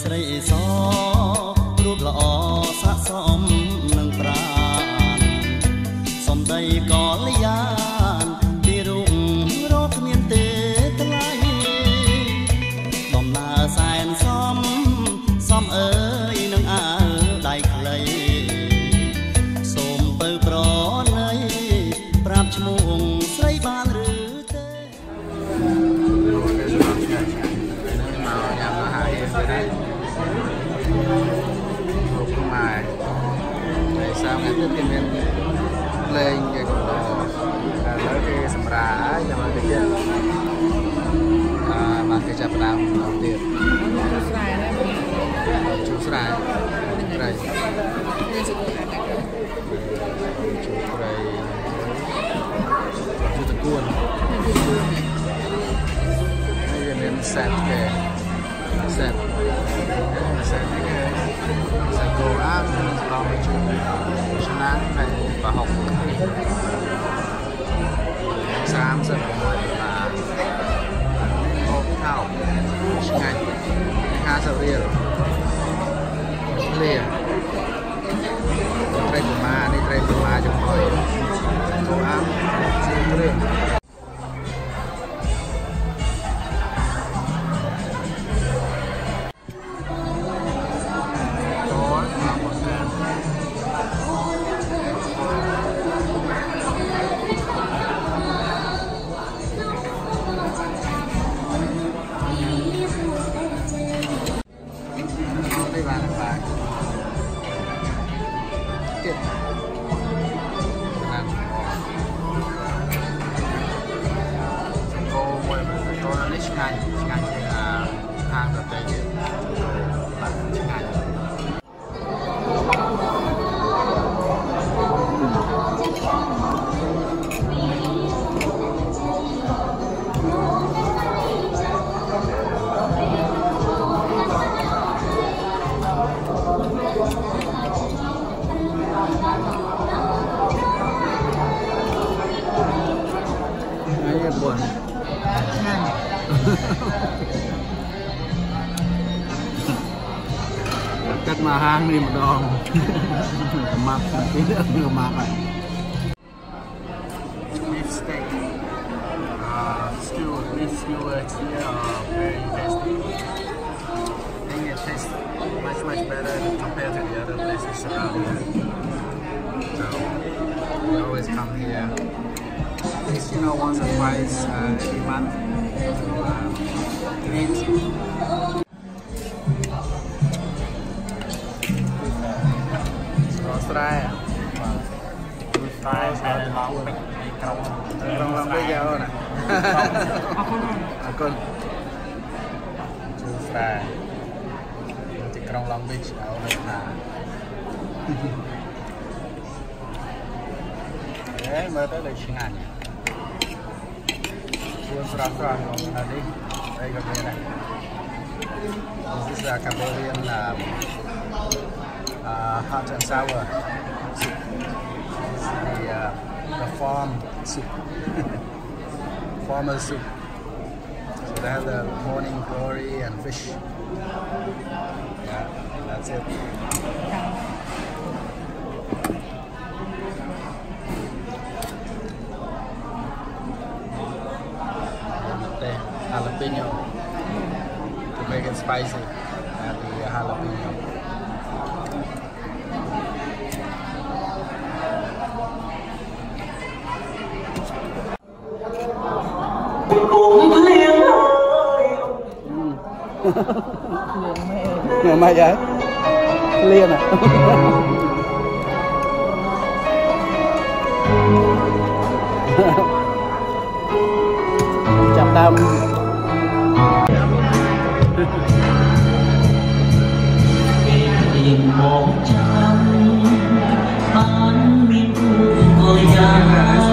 ស្រីសរូ ហើយគេមានសេតគេសេតសេតគេសេតគោអាប់មានស្ដំជូរឆ្នាំហើយប្រហុក30ដុល្លារអូខោឆ្ងាញ់50រៀលលាត្រីប្រមានេះត្រីប្រមាចំហុយចូលអាំជាគ្រឿង the other places around here so we always come here at least you know once or twice uh, every month to uh, eat. Australia. តែតែឡងពេញក្រុង Trong lòng bây giờ nè. អរគុណ À con. Australia. Thì trong Long Beach ở đây là. Đấy, mới tới đây xin ảnh. Buôn srap srap ngon là đi. Đây có cái này. This is a Cambodian um, uh, hot and sour soup. This is à, the, uh, the farm soup. Farmer soup. So they have the morning glory and fish. Yeah, that's it. And the jalapeno to make it spicy. Add the jalapeno. Ngày mai vậy? Liên à? Chạm tâm រៀងមកចាំបានមា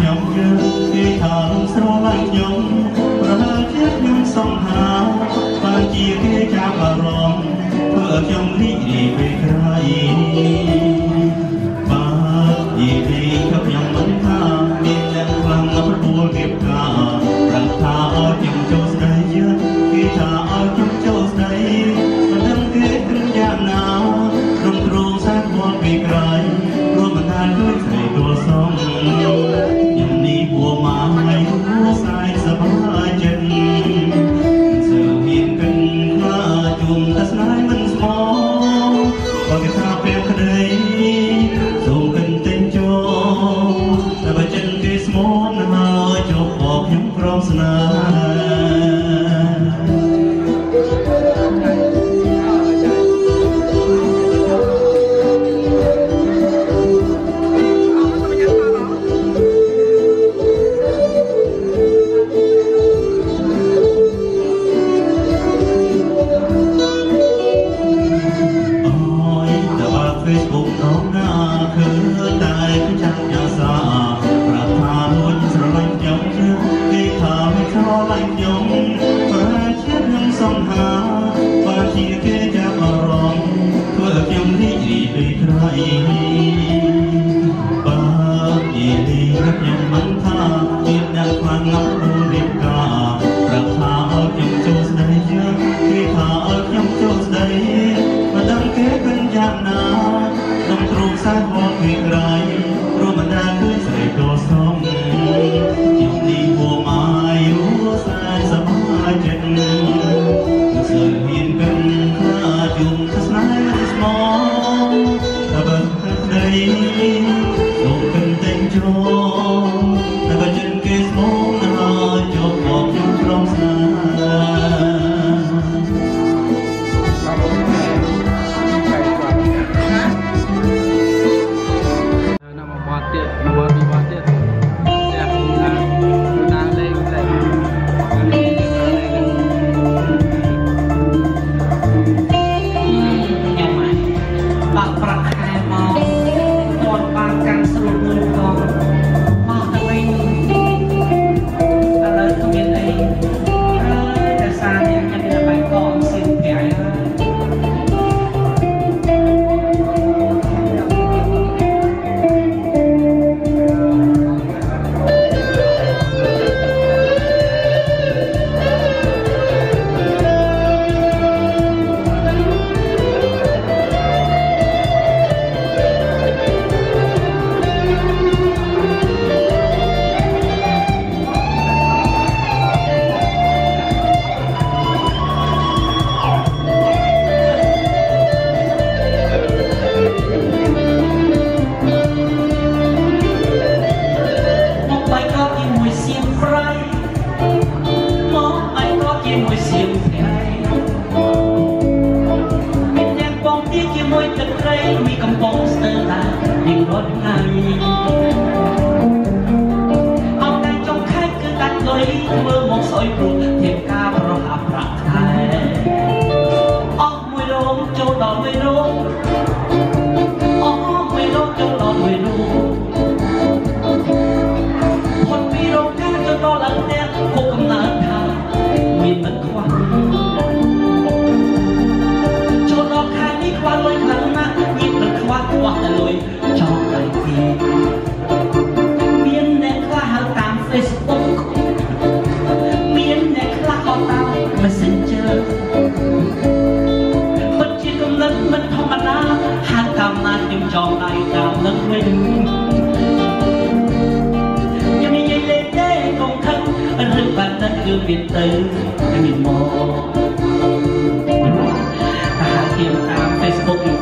ខ្ញុំរឿងគេថាស្រឡាញ់ខ្ញុំប្រហែលជាខ្ញុំសង្ហាបានជាគេចាប់អារម្មណ៍ធ្វើឲ្យខ្ញុំលី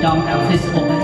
don't have physical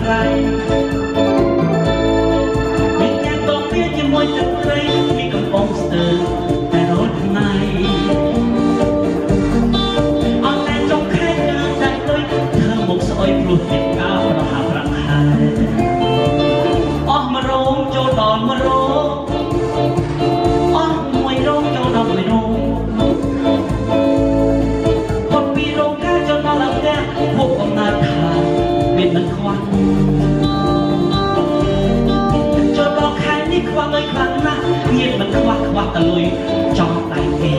i'm time. តលុយចង់តែគេ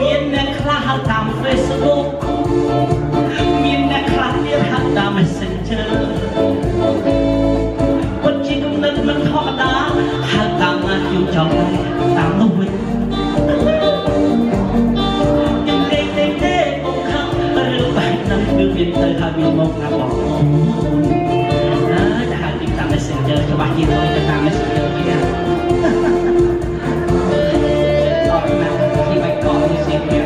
មានអ្នកខ្លះហៅតាម Facebook មានអ្នកខ្លះទៀតហៅតាម Messenger ពិតជាគំនិតមិនធម្មតាហៅតាមណាខ្ញុំចង់តែតាមនោះវិញមានទៅហើយមានមកណាបងប្អូនអើតែហៅតាម Messenger ច្បាស់ជាងទៅតាម Messenger វិញណា dizem que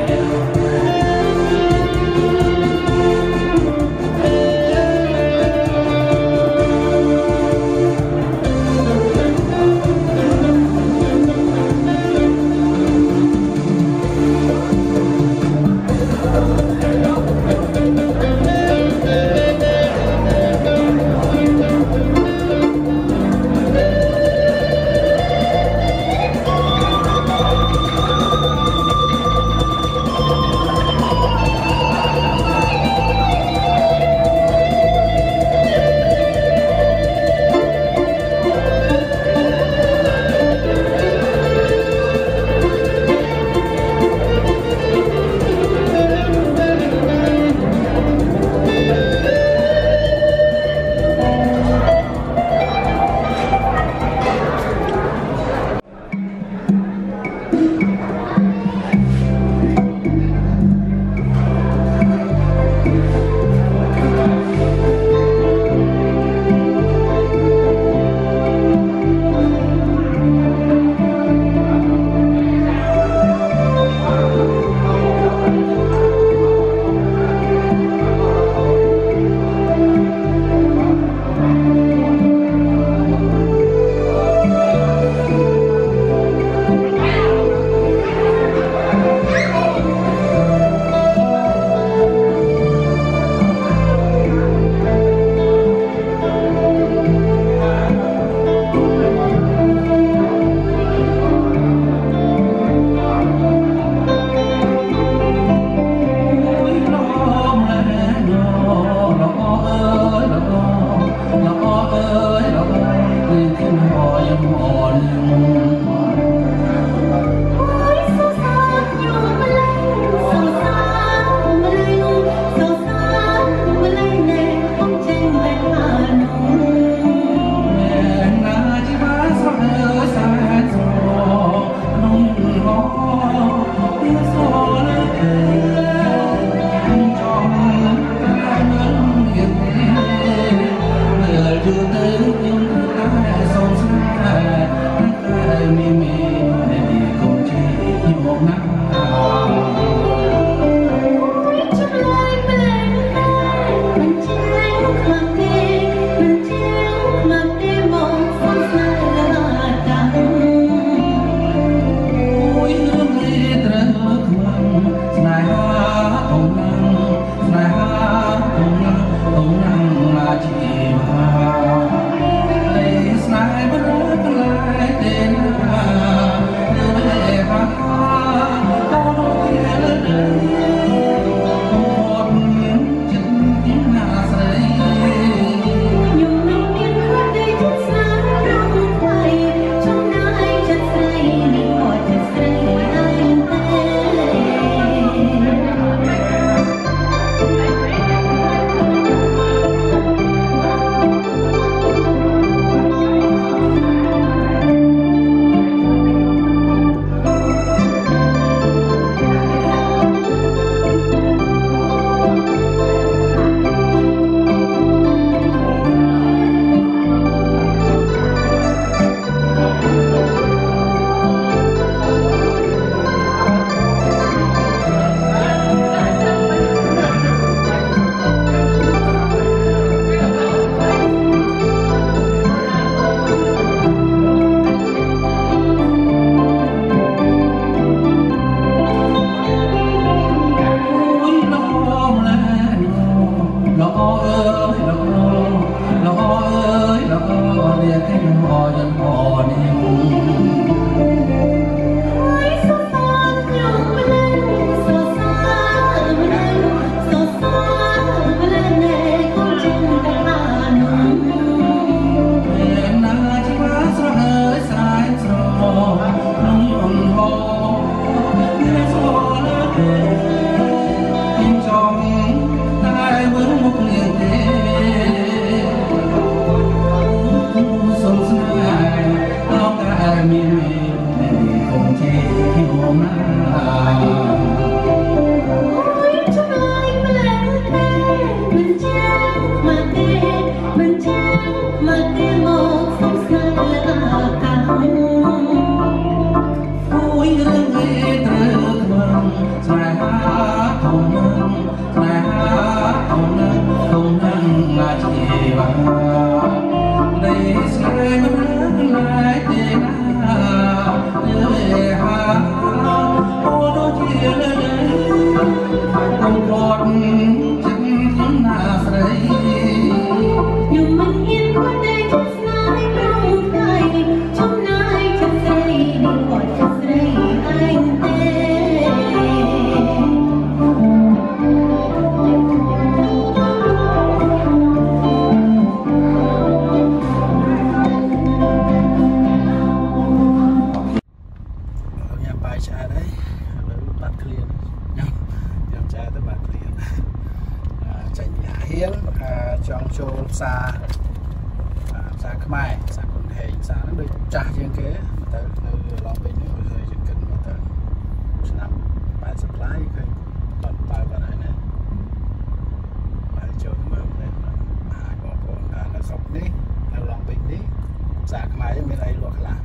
ផ្សារខ្មែរមានអីលក់ខ្លះ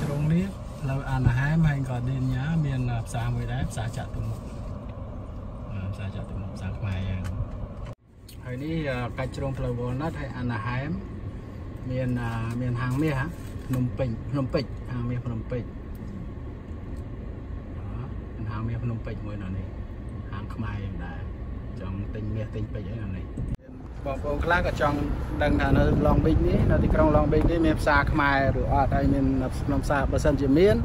ជ្រុងនេះលើអានហែមហើយក៏ឌីនញ៉ាមានផ្សារមួយដែរផ្សារចាក់ទុំមុខអឺផ្សារចាក់ទុំមុខផ្សារខ្មែរយ៉ាងហើយនេះកាច់ជ្រុងផ្លូវវលណាត់ហើយអានហែមមានមានហាងមាសហ៎ភ្នំពេញភ្នំពេជ្រហាងមាសភ្នំពេជ្រអឺមាន ហាងមាសភ្នំពេជ្រមួយនៅនេះហាងខ្មែរយ៉ាងដែរចង់ទិញមាសទិញពេជ្រអីនៅនេះបងប្អូនខ្លះក៏ចង់ដឹងថានៅ Long Beach នេះនៅទីក្រុង Long Beach នេះមានផ្សារខ្មែរឬអត់ហើយមាននៅក្នុងផ្សារបើសិនជាមាន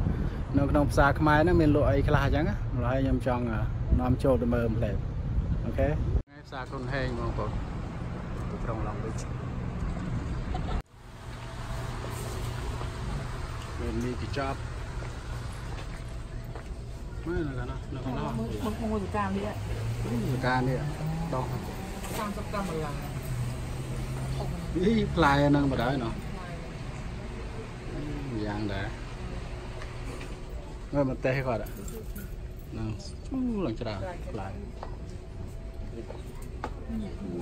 នៅក្នុងផ្សារខ្មែរហ្នឹងមានលក់អីខ្លះអញ្ចឹងណាម្ល៉េះខ្ញុំចង់នាំចូលទៅមើលម្លេះអូខេថ្ងៃផ្សារក្រុងហេងបងប្អូនទីក្រុង Long Beach មានមីកញ្ចប់ មើលនៅកណ្ដោះនៅកណ្ដោះ một một một cam đi ạ សការនេះដោះ cam sắp cam mà là នេះផ្លែហ្នឹងបណ្ដោយណោះយ៉ាងដែរមើលមកទេសគាត់ហ្នឹងជូឡើងច្រើនផ្លែ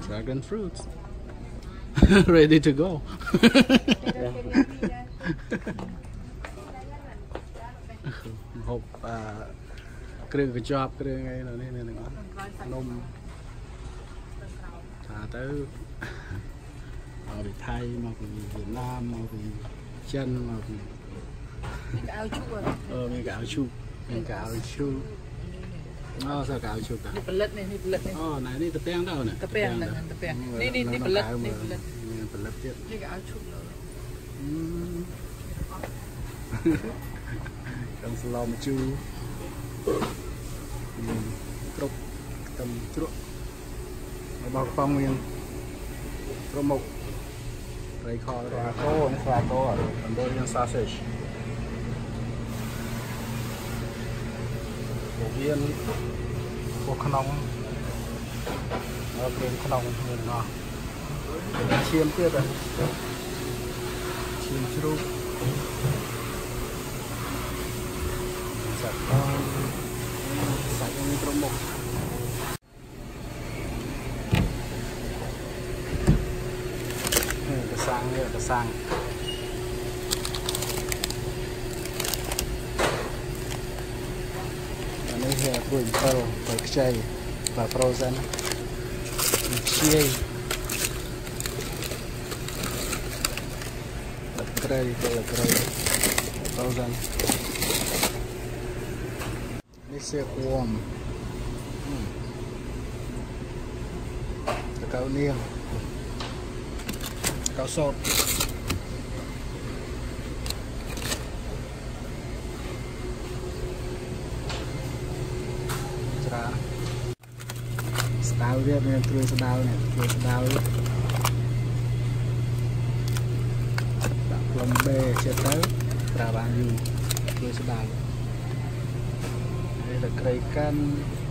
Dragon fruits ready to go ហូបអឺ គ្រឿងកញ្ចប់គ្រឿងអីនៅនេះនេះទាំងអស់នំថាទៅមកពីថៃមកពីវៀតណាមមកពីចិនមកពី mình áo chua អឺមានកៅឈូកមានកៅឈូកអូសើកៅឈូកតា đi bật này đi bật này អូណែនេះតពាំងទៅណាតពាំងហ្នឹងតពាំងនេះនេះនេះផលិតនេះផលិតមានផលិតទៀត đi cái áo chua rồi ក្នុងស្លមជូរ គ្រប់ខ្ទឹមជ្រក់របស់កំប៉ុងមានគ្រប់មុខត្រីខស្វាគោនេះស្វាគោដំបូងយើង sausage ពោះវៀនពោះក្នុងហើយគ្រឿងក្នុងមានអស់ឈាមទៀតហ៎ឈាមជ្រូកសាច់កងសាច់ នេះក្រុមមុខនេះកសាំងនេះកសាំងអានេះជាព្រួយ7បើខ្ចីបើ frozen ខ្ចីទឹកត្រីទឹកត្រី frozen នេះសៀកវមត កៅនាងកៅសតច្រើនស្ដៅវាមានគ្រឿងស្ដៅនេះគ្រឿងស្ដៅដាក់ផ្លុំបេចិត្តទៅប្រើបានយូរគ្រឿងស្ដៅ đây là cây can យើងពងទៅឆ្លូនេះ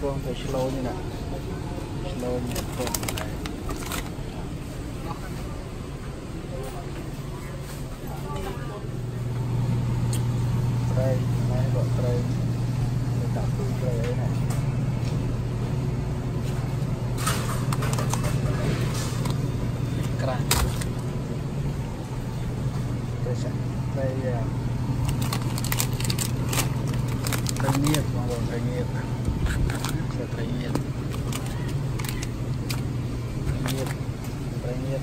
ណាឆ្លូញពុកហើយត្រីណែបកត្រីទៅដាក់ទូត្រីអីណាក្រាញ់ទៅចាក់ត្រីអឺត្រីងៀតបងប្អូនត្រីងៀតគឺត្រីងៀតត្រីងៀតត្រីងៀត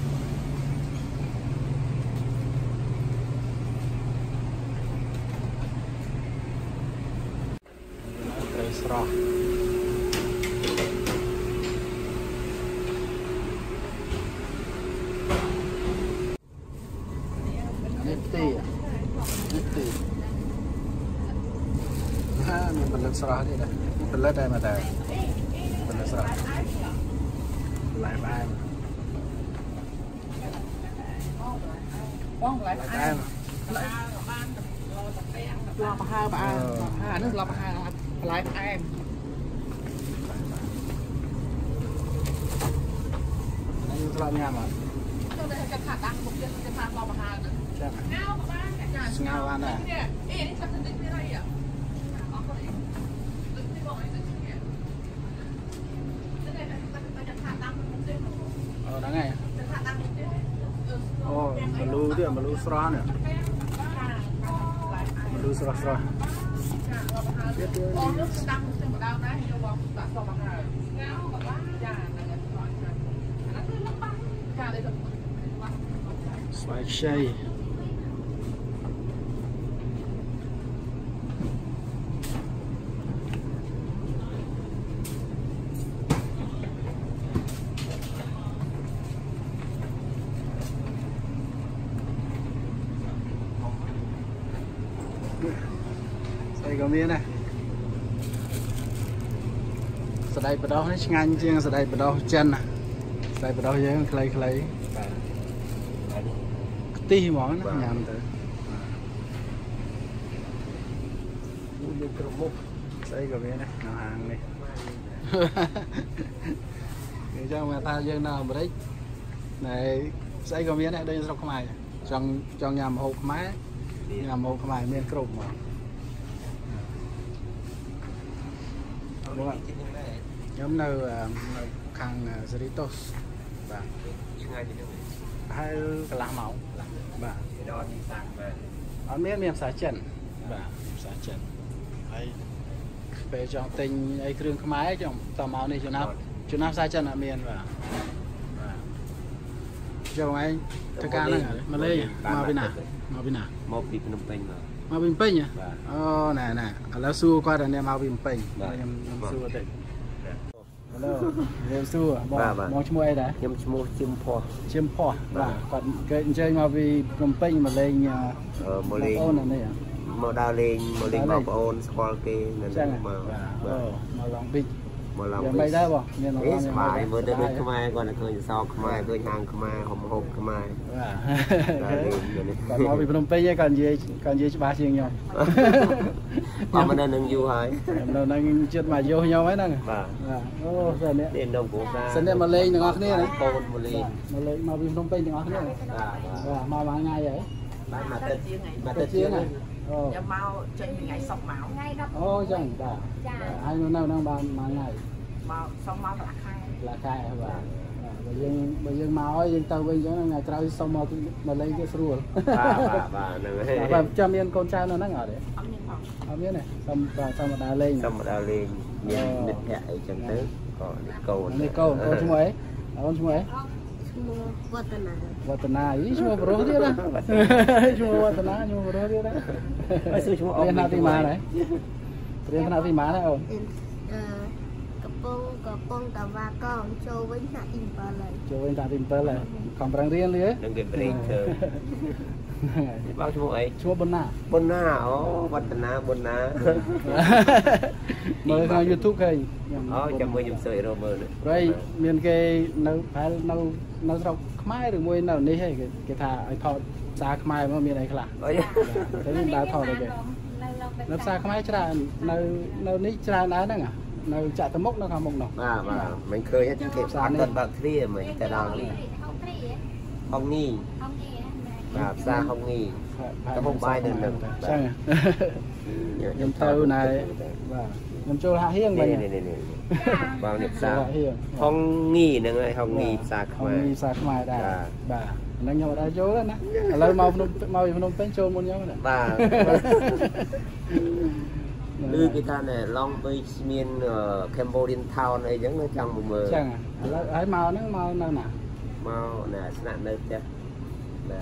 ត្រីស្រស់នេះផ្ទីនេះផ្ទីហាមានផលិត ស្រស់ទៀតណាផលិតតែមកតែផលិតស្រស់ឡាយបាយបងកន្លែងឡាយផ្អែបាយមស្លាប់ប្រហើផ្អែមអានេះស្លាប់ប្រហើកន្លែងផ្អែមនេះធ្លាប់ញ៉ាំអត់ទៅតែចាប់ថាដាក់មុខទៀតចាប់ថាស្លាប់ប្រហើហ្នឹងចា៎ងៅក៏បានចាស្ងោបានដែរ នេះអេនេះចាប់ទៅនេះអីอ่ะអរគុណអីដូចនេះបងអីទៅនេះនេះតែតែចាប់ថាដាក់មុខទៀត អូហ្នឹងហើយ ចាប់ថាដាក់មុខទៀត អូមលូទៀតមលូ ស្រស់នេះមលូស្រស់ស្រស់ទៀតទៀតបងនោះស្ដាប់ទៅម្ដងដែរយកបងដាក់ស្លាប់ប្រហើងៅក៏បានចាហ្នឹងហើយស្លាប់ចាអានោះគឺលំបាកចា đây là ស្វាយខ្ចីស្អីក៏មានដែរ ស្ដៃបដោះនេះឆ្ងាញ់ជាងស្ដៃបដោះចិនណាស្ដៃបដោះយើងខ្លីៗបាទខ្ទិះហ្មងណាញ៉ាំទៅមានគ្រប់មុខស្អីក៏មានដែរនៅហាងនេះគេចង់មកថាយើងនៅអាមេរិកណែស្អីក៏មានដែរដូចស្រុកខ្មែរចង់ចង់ញ៉ាំម្ហូបខ្មែរញ៉ាំម្ហូបខ្មែរមានគ្រប់ហ្មង ខ្ញុំនៅអឺនៅខាងសេរីតូសបាទឆ្ងាយទៅនឹងហើយកន្លះម៉ោងបាទដល់ទីតាំងបាទអត់មានមានភាសាចិនបាទភាសាចិនហើយពេលចង់ទិញអីគ្រឿងខ្មែរចង់តមកនេះចំណាប់ចំណាប់ភាសាចិនអត់មានបាទបាទយកឯងធ្វើការហ្នឹងមកលេងមកពីណាមកពីណាមកពីភ្នំពេញមកមកពីភ្នំពេញហ៎បាទអូណែណែឥឡូវសួរគាត់ថាអ្នកមកពីភ្នំពេញបាទខ្ញុំខ្ញុំសួរតិចហ ឡូខ្ញុំសួរបងបាទបាទបងឈ្មោះអីដែរខ្ញុំឈ្មោះជឹមផោះឈឹមផោះបាទគាត់គេអញ្ជើញមកពីភ្នំពេញមកលេងអឺអឺមកលេងបងប្អូនអានេះហ៎មកដើរលេងមកលេងដើបរលេងងប្អូនស្គាល់គេនៅចឹនឹងងមកបាទបាអូទមកឡងប៊ីច មកឡើងយ៉ាងម៉េចដែរបងមានអារអេម្មណ៍សប្បាយមើលទៅដូចសប្ខ្មែរគាត់តែឃើញសោកខ្មែរឃើញហាងខ្មែរហុំហូបខ្មែរបាទដើរលេងอยู่នេះគាត់មកពីភ្នំពេញឯងគាត់និយាយគាត់និយាយច្បាស់ជាងខ្ញុំអត់មកនៅនឹងយូរហើយខ្ញុំនៅនឹងចិត្តមកយោខ្ញុំហ្នឹងបាទបាទអូសិននេះនេះនំគ្រួសារសិននេះមកលេងទាំងអស់គ្នាណាកូនមកលេងមកលេងមកពីភ្នំពេញទាំងអស់គ្នាបាទបាទបាទមកមួយថ្ងៃហើយបាទមកទឹកមកទៅទឹកជាជាងងហើយអូ ខ្ញុំមកចេញពីថ្ងៃសុកមកអូចឹងបាទហើយនៅនៅហ្នឹងបានមួយថ្ងៃមកសុំមកកន្លះខែខ្លះខែបាទបាទបើយើងបើយើងមកហើយយើងទៅវិញចឹងថ្ងៃក្រោយសុំមកមកលេងទៀតស្រួលបាទបាទបាទហ្នឹងហើយបាទចាំមានកូនចៅនៅហ្នឹងអត់ទេអត់មានផងអត់មានទេសុំបាទសុំមកដើរលេងសុំមកដើរលេងមានមិត្តភក្តិអីចឹងទៅក៏នេះកូននេះកូនកូនឈ្មោះអីអូនឈ្មោះអីឈ្មោះ វឌ្ឍនាវឌ្ឍនាអីឈ្មោះប្រុសទៀតណាឈ្មោះវឌ្ឍនាឈ្មោះប្រុសទៀតណាហើយសួរឈ្មោះអរៀនថ្នាក់ទីម៉ានហើយរៀនថ្នាក់ទីម៉ានហើយអូនអឺកំពុងកំពុងតវ៉ាកងចូលវិញថ្នាក់ទី7ហើយចូលវិញថ្នាក់ទី7ហើយខំប្រឹងរៀនលឿនឹងរៀនប្រេងធ្វើ បងឈ្មោះអីឈ្មោះប៊ុនណាបុណ្ណាអូវឌ្ឍនាបុណ្ណាមើលក្នុង YouTube ឃើញអូចាំមើលខ្ញុំសើចរមើលព្រៃមានគេនៅប្រហែលនៅនៅស្រុកខ្មែរឬមួយនៅនេះឯងគេគេថាឲ្យថតសារខ្មែរមកមានអីខ្លះអូយតែខ្ញុំដើរថតឲ្យគេនៅផ្សារខ្មែរច្រើននៅនៅនេះច្រើនដែរហ្នឹងអានៅចាក់តមុកនៅខាងមុខនោះបាទបាទមិនឃើញទេគេផ្សារគាត់បើកទ្វារមិនតែដល់នេះហុងងី បាទផ្សារហុងងីទៅមុខបាយនៅនឹងចឹងខ្ញុំទៅណែបាទខ្ញុំចូលហាក់ហៀងវិញនេះនេះនេះបងនេះផ្សារហៀងហុងងីហ្នឹងហើយហុងងីផ្សារខ្ខ្មៅមៅមានសាខ្មែរដែរបាទបាទអាហ្នឹងខ្ញុំអត់ដែរចូលទេណាឥឡូវមកភ្នំមកពីភ្នំពេញចូលមុនខ្ញុំណាបាទគឺគេថាណែ Long Beach មាន Cambodian Town អីចឹងនៅចង់មកមើលចឹងឥឡូវហើយមកហ្នឹងមកនៅណាមកណែស្នាក់នៅផ្ទះណែ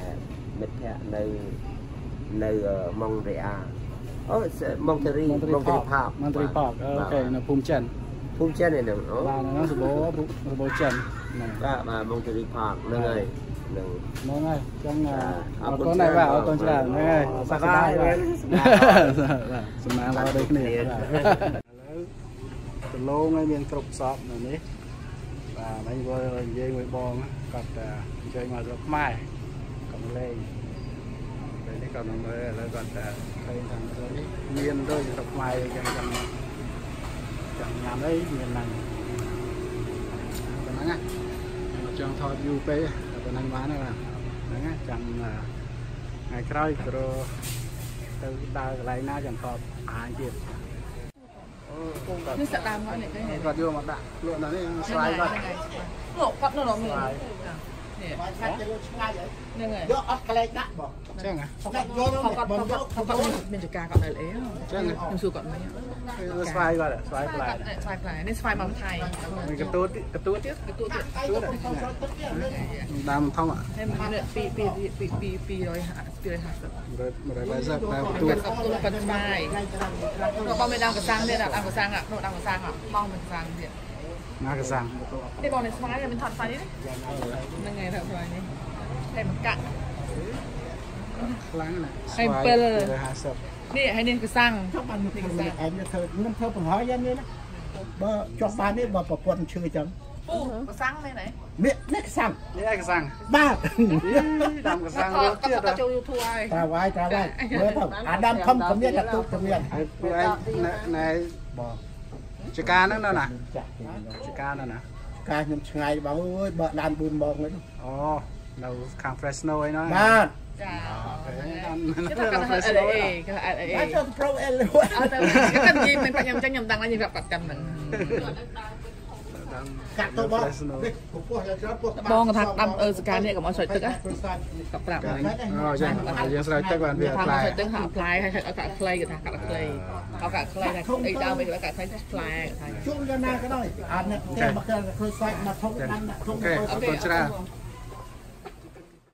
មិត្តភ័ក្តិនៅនៅម៉ុងរេអាអូម៉ុងតេរីមន្ត្រីម៉ុងតេរីផាបមន្ត្រីផាបអូខេនៅភូមិចិនភូមិចិនហ្នឹងអូបាទនៅហ្នឹងសបោសបោចិនហ្នឹងបាទបាទម៉ុងតេរីផាបហ្នឹងហើយហ្នឹងហ្នឹងហើយចឹងអអររគុគុណណដែរបាទអច្រើនរគុណច្រើនហ្នឹងហើយសប្បាយមែនបាទសំណាងល្អដូចគ្នាបាទឥឡូវដលងហើយមានគ្រប់សពនៅនេះបាទមិញបើនិយាយមួយបងគាត់តែអញ្ជើញមកស្រុកខ្មែរគាត់មក លេងពេលនេះគាត់មកមើលឥឡូវគាត់តែឃើញថាស្រុកនេះមានដូចស្រុកខ្មែរអញ្ចឹងចឹងចឹងញ៉ាំអីមានហ្នឹងប៉ុណ្ណឹងណាខ្ញុំចង់ថតយូរពេកតែប៉ុណ្ណឹងបានហើយបាទហ្នឹងណាចាំថ្ងៃក្រោយព្រោះទៅដើរកន្លែងណាចាំថតអានទៀតអូគង់គាត់នេះសាក់ដើមគាត់នេះឃើញទេគាត់យកមកដាក់លក់នៅនេះស្លាយគាត់លោកគាត់នៅរមនេះ ស្លាយហ្នឹងហើយយកអត់កលែងដាក់បងចឹងហ៎ដាក់យកទៅគាត់គាត់គាត់គាត់មានចការគាត់នៅអីចឹងហ៎ខ្ញុំសួរគាត់មិញស្លាយគាត់ស្លាយផ្លែស្វាយផ្លែនេះស្វាយមកថៃមានកន្ទួតកន្ទួតទៀតកទួតទៀតដាំធំហើយមានពីពីពីពី250 250 180តែកន្ទួទួតតគាត់ស្វាយគាត់បងមានដើមកសាំងទៀតដើមកសាំងអានោះដើមកសាំងអាបងមិនកសាំងទៀត ណាកសាំងនេះបងនេះស្វាយមានថតស្វាយនេះហ្នឹងហើយថតស្វាយនេះតែមកកាក់ខ្លាំងណាស់ហើយពិល50នេះហើយនេះកសាំងចុះបាននេះឯងធ្វើខ្ញុំធ្វើបង្ហើយយ៉ាងនេះណាបើចុះបាននេះបើប្រពន្ធឈឺចឹងពូកសាំងមែនទេនេះនេះខ្សាំនេះឯកសាំងបាទដាំកសាំងថរតត់ក៏ទៀតក៏ចូល YouTube ហើយតាវាយតាវាយមើលទៅអាដាមធំក៏មានតែទូកក៏មានហើយពួកឯងណែបង ចកាហ្នឹងនៅណាចាក់ចកានៅណាការខ្ញុំឆ្ងាយបងអើយបើដាន4ម៉ោងវិញអូនៅខាង Fresno ឯណាបាទចាដាំគេនៅថាគាត់ Fresno LA គេថា LA ហើយទៅប្រូអេលអត់ទៅគេគាត់និយាយមិនបាច់ខ្ញុំចឹងខ្ញុំដឹងហើយខ្ញុំប្រាប់គាត់កាន់ហ្នឹង កាត់ទៅបងនេះពពោះយ៉ាងច្រើនពោះក្បាលបងថាដាំអើសកានេះកុំឲ្យស្រោចទឹកហ៎កាត់ប្រាប់ហ្នឹងអូចាយើងស្រោចទឹកបានវាផ្លែស្រោចទឹកហាក់ផ្លែហើយឲ្យកាត់ផ្លែគេថាកាត់ផ្លែកោកាត់ផ្លែថាអីដើមអីកាត់ផ្លែផ្លែគេថាជួងយ៉ាងណាក៏ដោយអត់អ្នកទេមកកាត់ឃើញស្រោចមកធំដាក់ធំអរគុណច្រើន